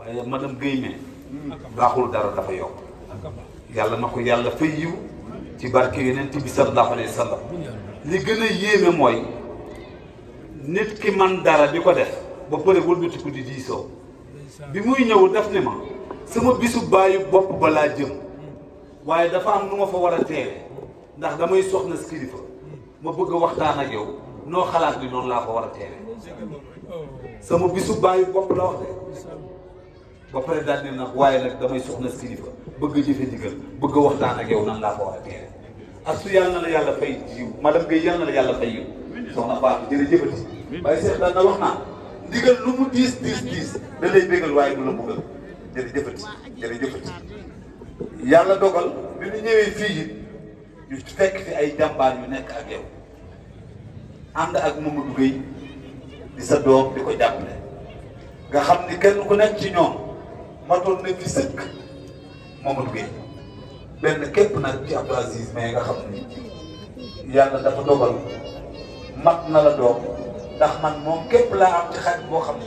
waaye madame Guèye mais baaxul dara dafa yokk yàlla na ko yàlla fay yiw ci barke yonent bi sallallahu alayhi wa sallam li gën a yéeme mooy nit ki man dara di ko def ba pare wëlbatiku di diisoo bi muy ñëw def ni ma sama bisu bàyyi bopp balaa jëm waaye dafa am nu ma fa war a teewe ndax damay soxna si kilifa ma bëgg a waxtaan ak yow noo xalaat bi noonu laa ko war a teewe sama bisu bàyyi bopp la wax de ba pare daal ne nag waaye nag damay soxna si kilifa bëgg a jëfe ndigal bëgg a waxtaan ak yow nan laa ko war a teewe ak su yàlla na la yàlla fay jiw madame Guèye yàlla na la yàlla fay yiw soxna Fatou jërëjëfati waaye Cheikh daan na wax naa ndigal lu mu diis diis diis da lay bégal waaye du la bëggal jërëjëfati jërëjëfati yàlla dogal bi ñu ñëwee fii it ñu fekk fi ay jàmbaar yu nekk ak yow ànd ak Mamadou Gueye di sa doom di ko jàppale nga xam ni kenn ku nekk ci ñoom matoon nañ fi sëkk Mamadou Gueye benn képp nag ci Abdou Aziz mais nga xam ni yàlla dafa dogal mat na la doom ndax man moom képp laa am ci xarit boo xam ne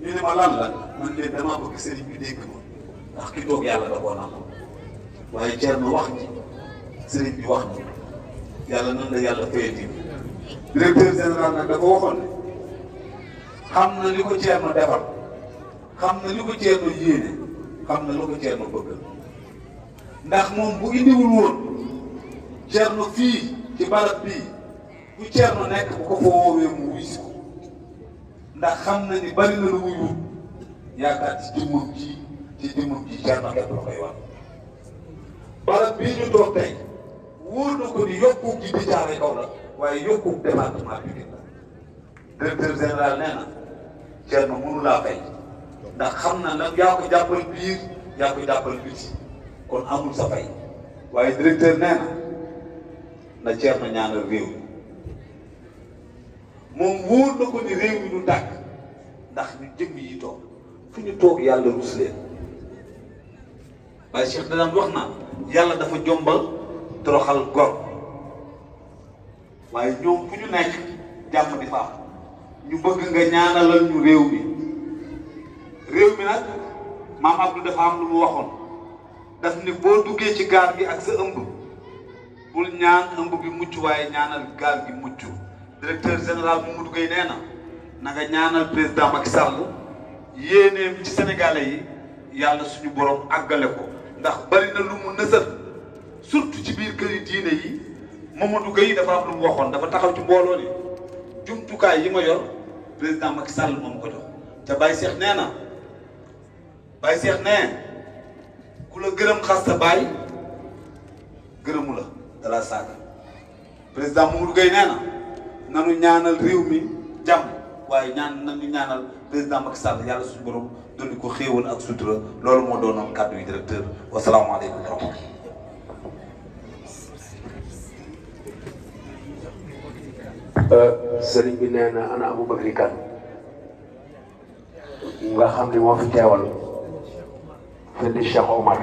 ñu ne ma lan la man leen damaa bëgg sëriñ bi dégg ma ndax ki toog yàlla da koo nangu waaye Thierno wax ji sëriñ bi wax ji yàlla nan la yàlla fayati directeur général nag dafa waxoon ne xam na li ko Thierno defal xam na li ko Thierno yéene xam na li ko Thierno bëgg ndax moom bu indiwul woon Thierno fii ci barab bii bu Thierno nekk bu ko fa woowee mu wuy si ko ndax xam na ni bari na lu muy wut yaakaar ci jëmmum ji ci jëmmum ji jar na képp la koy wax barab bii ñu toog tey wóor na ko ni yokku ji di jaare kaw la waaye yokku département bi la directeur général nee na Thierno mënu laa fay ndax xam na nag yaa ko jàppal biir yaa ko jàppal biti kon amul sa fay waaye directeur nee na na Thierno ñaanal réew moom wóor na ko ni réew mi du tàkk ndax ñu jëmm yi toog fu ñu toog yàlla rus leen waaye Cheikh danaan wax naa yàlla dafa jombal toroxal gor waaye ñoom fu ñu nekk jàmm di fa ñu bëgg nga ñaanalal ñu réew mi réew mi nag maam Abdou dafa am lu mu waxoon daf ni boo duggee ci gaar gi ak sa ëmb bul ñaan ëmb bi mucc waaye ñaanal gaal gi mucc directeur général Mamadou Gueye nee na na nga ñaanal président Macky Sall yéeneem ci sénégalais yi yàlla suñu borom àggale ko ndax bari na lu mu nësër surtout ci biir këri diine yi Mamadou Gueye dafa am lu mu waxoon dafa taxaw ci mbooloo ni jumtukaay yi ma yor président Macky Sall moom ko jox te Baye Cheikh nee na Baye Cheikh ne ku la gërëm xas sa baay gërëmu la da la saaga président Mamadou Gueye nee na nanu ñaanal réew mi jàmm waaye ñaan nañu ñaanal président Macky Sall yàlla suñu borom dolli ko xéewal ak sutura loolu moo doonoon kàddu yi directeur wasalaamaaleykum wa rahmatulah. sëriñ bi nee na ana Aboubacry Kane nga xam ni moo fi teewal sëñ Cheikh Omar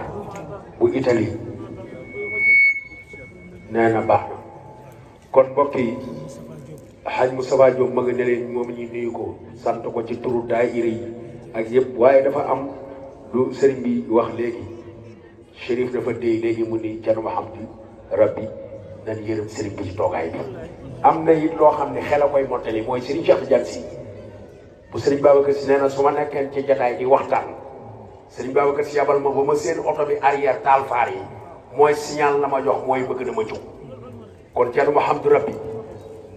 bu Italie nee na baax na kon mbokk yi xaj Moustapha Diop ma nga ne leen moom ñu nuyu ko sant ko ci turu daayira yi ak yëpp waaye dafa am lu sëriñ bi wax léegi Chérif dafa déy léegi mu ni Thierno Hamdi rabbi nañ yërëm sëriñ bi ci toogaay bi am na it loo xam ne xel a koy mottali mooy sëriñ Cheikh Diagne Sy bu sëriñ Babacar si nee na su ma nekkee ci jataay di waxtaan sëriñ Babacar si yabal ma ba ma seen oto bi arrière taal faar yi mooy signal na ma jox mooy bëgg na ma jóg kon Thierno Mouhamadou Rabbi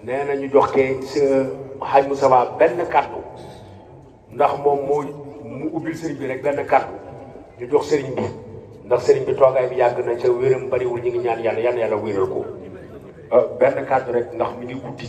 nee na ñu jox kee si Hadj Moussa benn kàddu ndax moom moo mu ubbil sëriñ bi rek benn kàddu ñu jox sëriñ bi ndax sëriñ bi toogaay bi yàgg na ca wéram bariwul ñu ngi ñaan yàlla yàlla yàlla wéral ko euh, benn kàddu rek ndax mi ngi guddi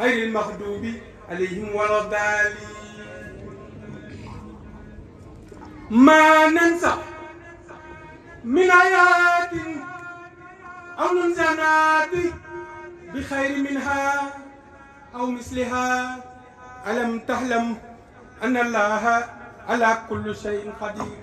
غير المغضوب عليهم ولا الضالين ما ننسى من آيات أو من زنات بخير منها أو مثلها ألم تعلم أن الله على كل شيء قدير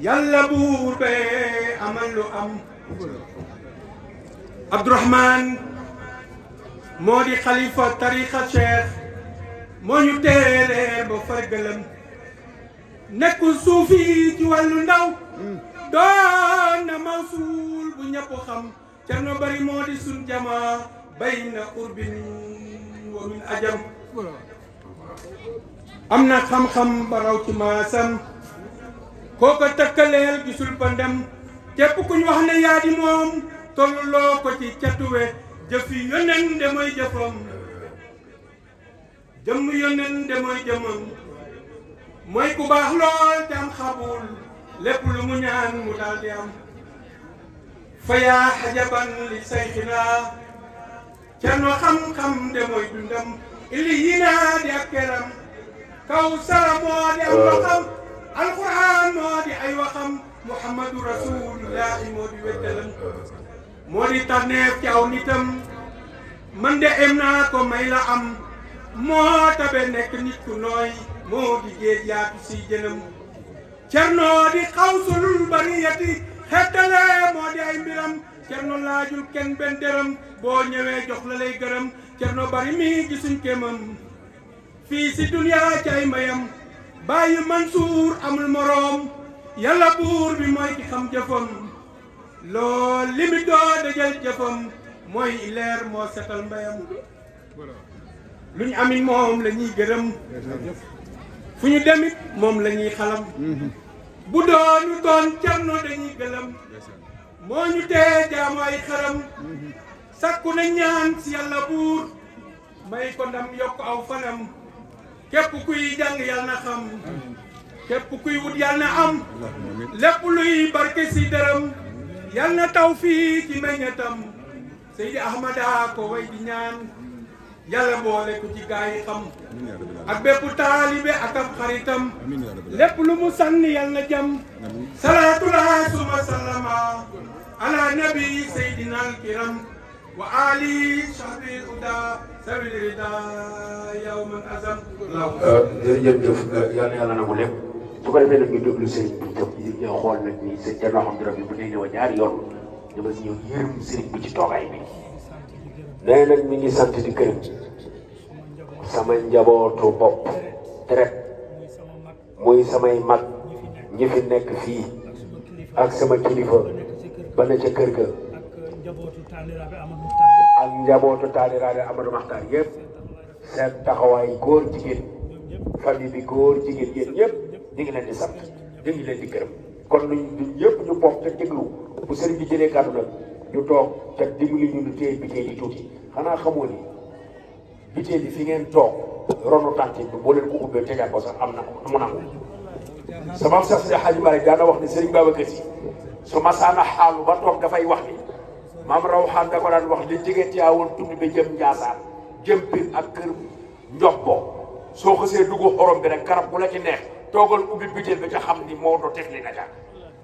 yàlla buur bee amal lu am abdourahman moo di xalifa tarixa cheikh moo ñu teeree ba far gëlëm nekkul suufi ci wàllu ndaw doon na mawsuul bu ñëpp xam Cerno Bari moo di sun jamaa bayna urbin wa min ajam am na xam-xam ba raw ci maasam koo ko takkaleel gisul ba ndem képp ku ñu wax ne yaa di moom tolluloo ko ci catuwe jëf yi yónneen de mooy jëfam jëmm yónneen de mooy jëmmam mooy ku baax lool te am xabul lépp lu mu ñaan mu daal di am fa yaa xajaban li sayxina cerno xam-xam de mooy dundam ili yi naa di ak keram kaw sara moo di am waxam alquran moo di ay waxam muhammadu rasulullahi moo di wettalam moo di tànneef ci aw nitam man de em naa ko may la am moo tabe nekk nit ku nooy moo di géej yaatu si jënam cerno di xaw solul bariyati xettale moo di ay mbiram cerno laajul kenn benn dërëm boo ñëwee jox la lay gërëm cerno bari mi gisuñ kémam fii si duniyaa ci ay mbayam bàyyi Mansuur amul moroom yàlla buur bi mooy ki xam jëfam lool li mi doo dajal jëfam mooy leer moo setal mbayam lu ñu amit moom la ñuy gërëm fu ñu demit moom la ñuy xalam bu doonu doon cerno dañuy gëlam moo ñu tee jaamu ay xaram sakku na ñaan si yàlla buur may ko ndam yokk aw fanam képp kuy jàng yàlla na xam képp kuy wut yàlla na am lépp luy barke si dërëm yàlla na taw fii ci meññatam Seydi Ahmada ko way di ñaan yàlla boole ko ci gaa yi xam ak bépp taalibe ak ab xaritam lépp lu mu sànni yàlla na jam salaatulaa suma salama ala nabi seydina alkiram wa ali sahbi uda sabil rida yow man azam euh, jërëjëf jëf euh, yal na yàlla nangu lépp su ko defee nag ñu déglu sëriñ bi itam ñu ñëw xool nag ni sëñ Thierno Hamdou Rabi bu dee ñëw ñaari yoon dama ñëw yërëm sëriñ bi ci toogaay bi nee nag mi ngi sant di gërëm sama njabootu bopp deret muy samay mag ñi fi nekk fii ak sama kilifa ba ne ca kër ga ak njabootu taaliraabe Amadou Maxtaar yëpp seen taxawaay góor jigéen famille bi góor jigéen yéen ñëpp ñu ngi leen di sant ñu ngi leen di gërëm kon luñ ñun ñëpp ñu bokk ca déglu bu sëriñ bi jëlee kàddu nag ñu toog te dimbali ñu lu téye bi téye di tuuti xanaa xamoo ni biteel bi fi ngeen toog ronu tànk bi boo leen ko ubbee tegaat ko sax am na ko mu nangu sama am sax si Xaaji Maalik daana wax ne Serigne Babacar Sy su masaana xaalu ba toog dafay wax ni maam Rawxaan da ko daan wax li jege Tiwaawan tund bi jëm Njaasaan jëm Pire ak kër Njobbo soo xasee dugg xorom bi rek garab bu la ci neex toogal ubbi biteel bi ca xam ni moo do teg li na ca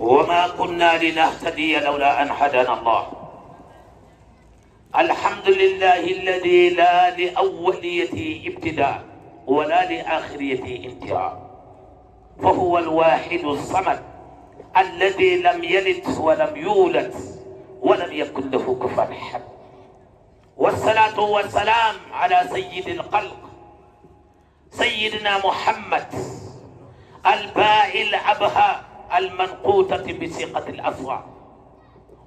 وما كنا لنهتدي لولا أن هدانا الله الحمد لله الذي لا لأولية ابتداء ولا لآخرية انتهاء فهو الواحد الصمد الذي لم يلد ولم يولد ولم يكن له كفوا أحد والصلاة والسلام على سيد الخلق سيدنا محمد الباء الأبهى المنقوطة بثقة الأفواه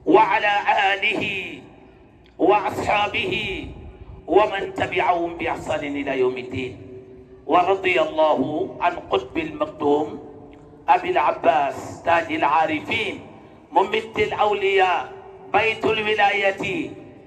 وعلى آله وأصحابه ومن تبعهم بإحسان إلى يوم الدين ورضي الله عن قطب المقدوم أبي العباس تاج العارفين ممت الأولياء بيت الولاية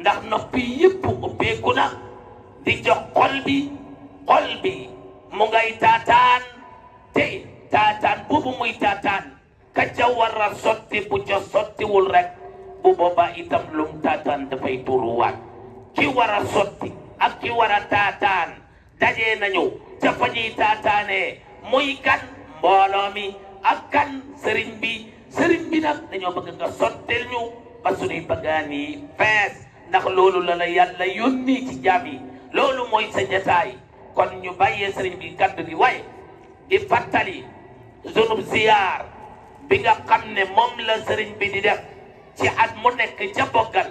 ndax noppi yépp ubbeeku na di jox xol bi xol bi mu ngay taataan te taataan boobu muy taataan ka ca war a sotti bu ca sottiwul rek bu boobaa itam lum taataan dafay tuuruwaat ki war a sotti ak ki war a taataan dajee nañu ca fa ñuy taataanee muy kan mbooloo mi ak kan sëriñ bi sëriñ bi nag dañoo bëgg nga sottil ñu ba suñuy bëggaan yi fees ndax loolu la la yàlla yónni ci jaam yi loolu mooy sa jataay kon ñu bàyyee sëriñ bi kaddu gi waaye di fàttali zunub ziyaar bi nga xam ne moom la sëriñ bi di def ci at mu nekk ca boggal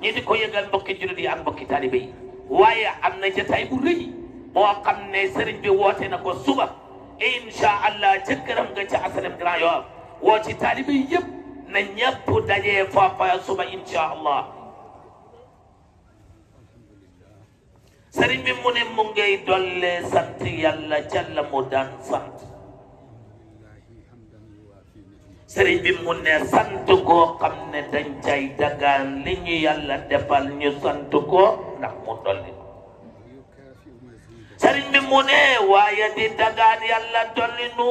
ñi di ko yëgal mbokki jullit yi ak mbokki taalibe yi waaye am na jataay bu rëy boo xam ne sëriñ bi woote na ko suba incha allah ca këram nga ca asalem Grand Yoff woo ci taalibe yi yëpp na ñëpp dajee foofa suba incha allah sëriñ bi mu ne mu ngay dollee sant yàlla ca la mu daan sant sëriñ bi mu ne sant koo xam ne dañ cay dagaan li ñu yàlla defal ñu sant ko ndax mu dolli ko sëriñ bi mu ne waaye di dagaan yàlla dolli nu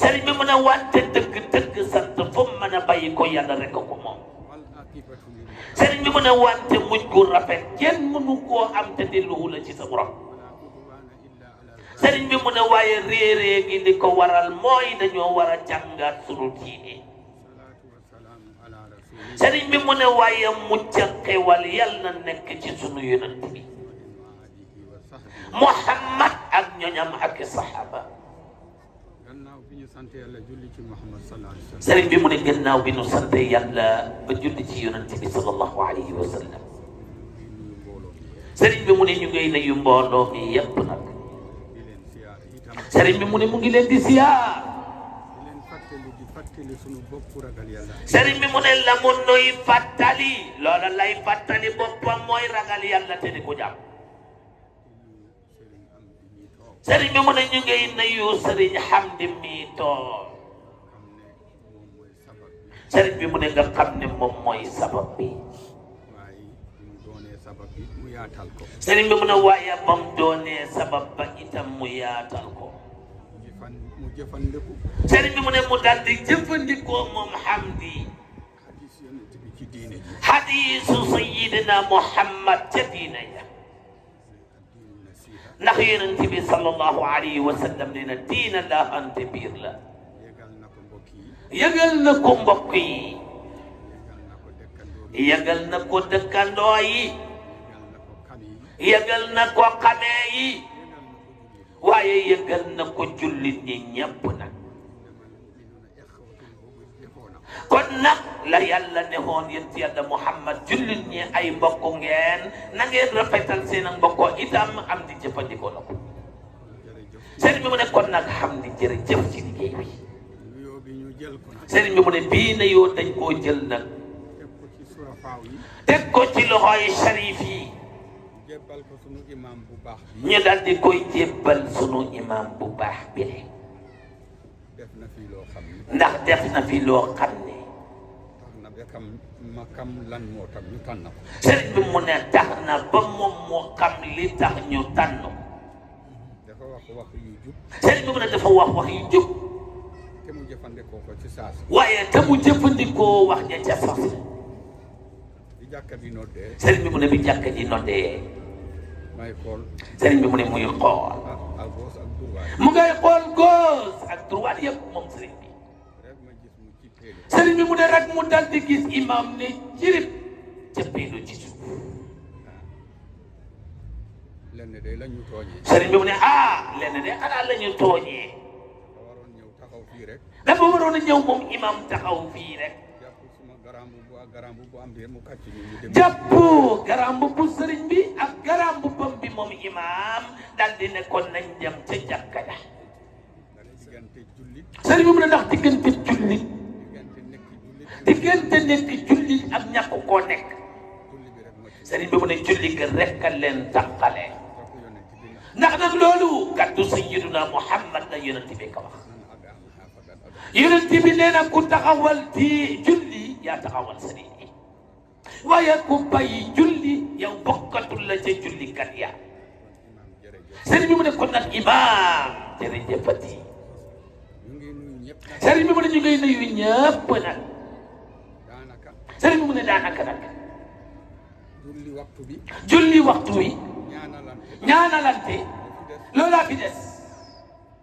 sëriñ bi mu ne wante dëgg dëgg sant fu mu mën a bàyyi ko yàlla rek ko moom sëriñ bi mu ne wante mujj gu rafet kenn mënu koo am te delluwu la ci sa borom sëriñ bi mu ne waaye réerée gi li ko waral mooy dañoo war a jàngaat sunu diine sëriñ bi mu ne waaye mucc ak xéwal yal na nekk ci sunu yonent bi Muhammad ak ñoñam ak i saxaaba sëriñ bi mu ne gannaaw bi ñu sante yàlla ba julli ci yonent bi sallallahu alayhi wa sallam sëriñ bi mu ne ñu ngay nuyu mbooloo mi yépp nag sëriñ bi mu ne mu ngi leen di siyaar sëriñ bi mu ne la mu nuy fàttali loola lay fàttali boppam mooy ragal yàlla te di ko jàpp sëriñ bi mu ne ñu ngi nuyu sëriñ Hamdi mi toog sëriñ bi mu ne nga xam ne moom mooy sabab bi sëriñ bi mu ne waaye ba mu doonee sabab ba itam mu yaatal ko sëriñ bi mu ne mu daal di jëfandikoo moom Hamdi hadiisu sayyidina Muhammad ca diine ndax yonent bi sallallahu alayhi wa sallam nee na diina daafante biir la yëgal na ko mbokk yi yëgal na ko dëkkandoo yi yëgal na ko xamee yi waaye yëgal na ko jullit ñi ñépp nag kon nag la yàlla neexoon yéen ci yàlla Muhammad jullit ñi ay mbokk ngeen na ngeen rafetal seen ak mbokkoo itam am di jëfandikoo na ko sëriñ bi mu ne kon nag xam di jërëjëf ci liggéey bi sëriñ bi mu ne bii na yoo dañ koo jël nag teg ko ci loxoy sharif yi ñu dal di koy jébbal sunu imam bu baax bi ndax def na fi loo xam ne sëriñ bi mu ne tax na ba moom moo xam li tax ñu tànn ko sëriñ bi mu ne dafa wax wax yu jub waaye te mu jëfandikoo wax ja ca sax sëriñ bi mu ne bi jàkka ji noddee sëriñ bi mu ne muy xool mu ngay xool gauche ak droite yëpp moom sëriñ bi sëriñ bi mu ne rek mu dal di gis imam ne jirib ca biiru ci suuf sëriñ bi mu ne ah lenn de xanaa la ñu tooñee dafa waroon a ñëw moom imam taxaw fii rek jàpp garam bu sëriñ bi ak garam bu bam bi moom imaam dal di ne kon nañ dem ca jàkka ja sëriñ bi mu ne ndax diggante julli diggante nekk julli ak ñàkk koo nekk sëriñ bi mu ne julli ga rekk a leen tàqale ndax nag loolu kaddu sayyiduna Muhammad la yonent bi ko wax yonent bi nee na ku taxawal di julli yaa taxawal sa diine waaye ku bàyyi julli yow bokkatul la ca jullikat ya sëriñ bi mu ne kon nag imaam jërëjëfati sëriñ bi mu ne ñu ngay nuyu ñëpp nag sëriñ bi mu ne daanaka nag julli waxtu bi julli waxtu wi ñaanalante loolaa fi des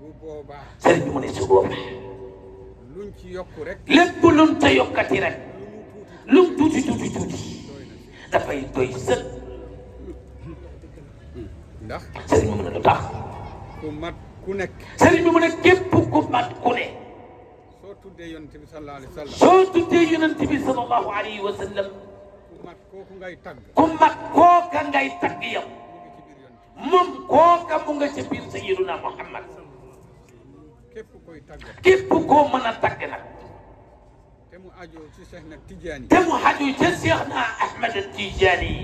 bu boobaa sëriñ bi mu ne su boobaa luñ ci yokku rek lépp luñ ca yokkati rek lu mu tuuti tuuti tuuti dafay doy sëkk ndax sëriñ bi mu ne lu tax ku mat ku nekk sëriñ bi mu ne képp ku mat ku ne soo tuddee yonent bi sallallahu alayhi wa sallam soo tuddee yonent bi sallallahu alayhi wa sallam ku mat kooku ngay tagg ku mat kooka ngay tagg yow moom kooka mu nga ca biir sayyiduna Muhammad képp koo mën a tagg nag te mu aju ci Seex na Tijaani te mu aju ca Seex na Ahmad Tijaani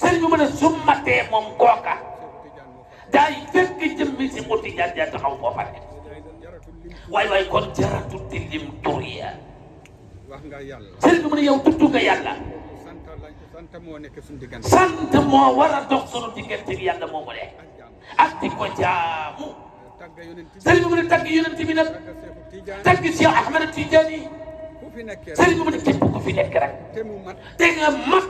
sëriñ bi mën a summatee moom kooka daay fekk jëmmi si mu Tijaan ja taxaw boo pare waay waay kon jaratu tilim tur ya wax nga yàlla. sëriñ bi mu ne yow tudd nga yàlla. sant moo nekk suñu diggante. sant moo war a dox suñu diggante bi yàlla moomu de. ak di ko jaamu. sëriñ bi mu ne tagg yonent bi nag. tagg Cheikh Ahmed Tidiane. sëriñ bi mu ne képp ku fi nekk rek. te nga mag.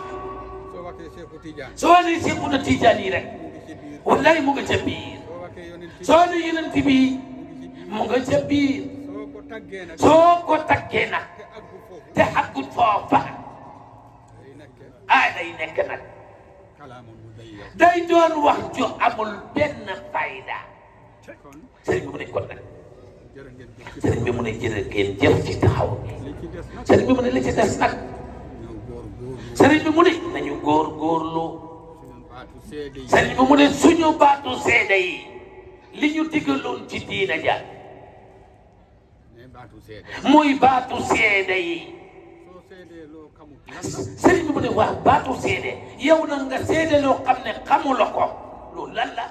soo waxee Cheikh Tidiane. soo waxee Cheikh Tidiane yi rek. wallaay mu nga ca biir. soo waxee yonent bi. mu nga ca biir soo ko taggee nag te xaggut foofa ah day nekk nag day doon wax ju amul benn fayda sëriñ bi mu ne kon nag sëriñ bi mu ne jërë ngeen jëf ci taxaw sëriñ bi mu ne li ci des nag sëriñ bi mu ne nañu góor góorlu sëriñ bi mu ne suñu baatu seede yi li ñu digaloon ci diina ja muy baatu seede yi sëriñ bi mu ne wax baatu seede yow na nga seede loo xam ne xamuloo ko loolu lan la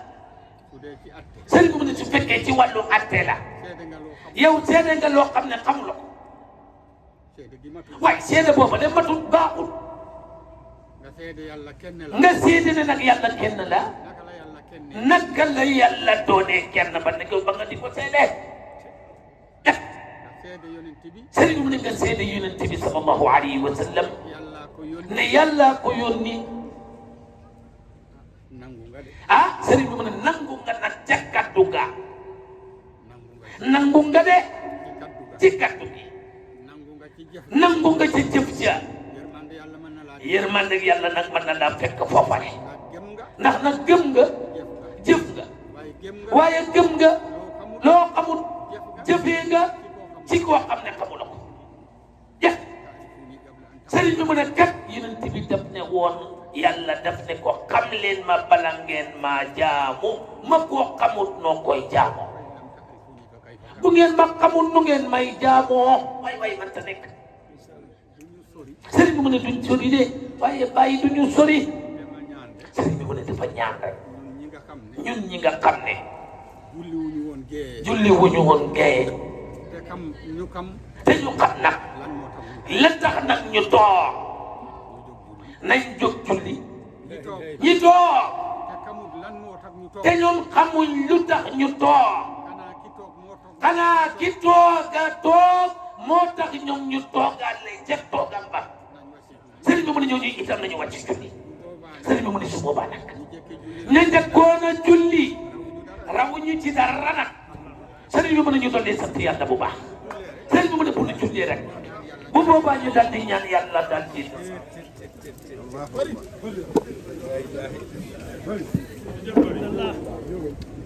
sëriñ bi mu ne su fekkee ci wàllu atte la yow seede nga loo xam ne xamuloo ko waaye seede booba de matul baaxul nga seede yàlla kenn la nga seede ne nag yàlla kenn la naka la yàlla doonee kenn ba ne ko ba nga di ko seede sëriñ mu ne nga seede yonent bi sallallahu alayhi wa sallam ne yàlla ko yónni ah sëriñ bi mu ne nangu nga nag ca kaddu ga nangu nga de ci kaddu gi nangu nga ci jëf ja yërmande yàlla nag mën na laa fekk foofale ndax nag gëm nga jëf nga waaye gëm nga loo xamul jëfee nga ci koo xam ne xamuloo jeex sëriñ bi mu ne kat yonent bi daf ne woon yàlla daf ne ko xam leen ma bala ngeen maa jaamu ma koo xamut noo koy jaamoo bu ngeen ma xamul nu ngeen may jaamoo way way man ta nekk sëriñ bi mu ne duñ sori de waaye bàyyi duñu sori sëriñ bi mu ne dafa ñaan rek ñun ñi nga xam ne julli wuñu woon géeye julli wuñu woon géeye te xam ñu xam te ñu xam nag la tax nag ñu toog nañ jóg julli ñi toog te ñoom xamuñ lu tax ñu toog xanaa ki tooga toog moo tax ñoom ñu toogaat lay ca toogam ba sëriñ bi mu ne ñooñu itam nañu wàcc julli sëriñ bi mu ne su boobaa nag ña njëkkoon a julli rawuñu ci dara nag sëriñ bi mu ne ñu dolli sant yàlla bu baax sëriñ bi mu ne bu ñu julli rek bu boobaa ñu daal di ñaan yàlla daal di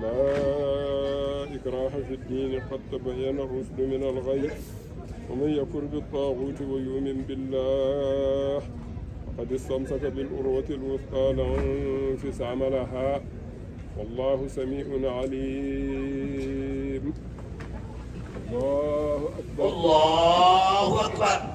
لا إكراه في الدين قد تبين الرشد من الغي ومن يكفر بالطاغوت ويؤمن بالله قد استمسك بالأروة الوثقى لا انفصام لها والله سميع عليم الله أكبر الله أكبر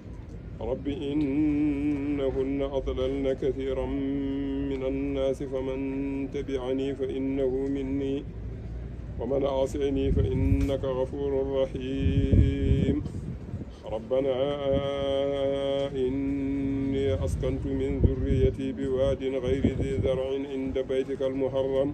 رب إنهن أضللن كثيرا من الناس فمن تبعني فإنه مني ومن عصيني فإنك غفور رحيم ربنا إن أسكنت من ذريتي بواد غير ذي زرع عند بيتك المحرم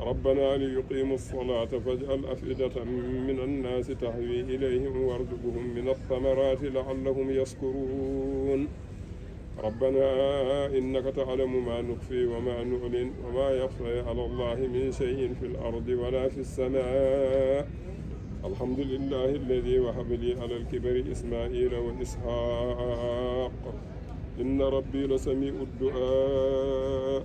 ربنا ليقيموا الصلاة فاجعل أفئدة من الناس تهوي إليهم وارزقهم من الثمرات لعلهم يشكرون ربنا إنك تعلم ما نخفي وما نعلن وما يخفى على الله من شيء في الأرض ولا في السماء الحمد لله الذي وهب لي على الكبر إسماعيل وإسحاق إن ربي لسميع الدعاء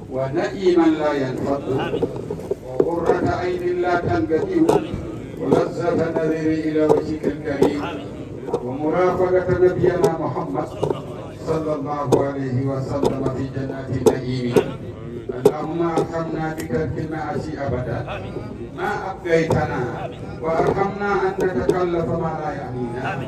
ونئيما لا ينفض وغرة عين لا تنقضي ولذة نظري إلى وجهك الكريم ومرافقة نبينا محمد صلى الله عليه وسلم في جنات النعيم اللهم ارحمنا في المعاصي ابدا ما ابقيتنا وارحمنا ان نتكلف ما لا يعنينا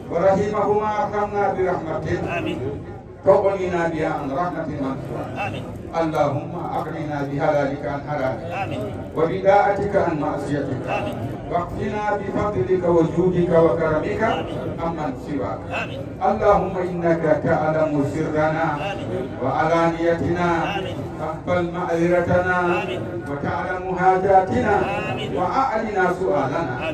ورحمهما أرحمنا برحمتك تغنينا بها عن رحمة منصور اللهم أغننا بها ذلك عن حرامك وبداءتك عن معصيتك واقتنا بفضلك وجودك وكرمك أمن سواك اللهم إنك تعلم سرنا وعلانيتنا أقبل مأذرتنا وتعلم حاجاتنا وأعلنا سؤالنا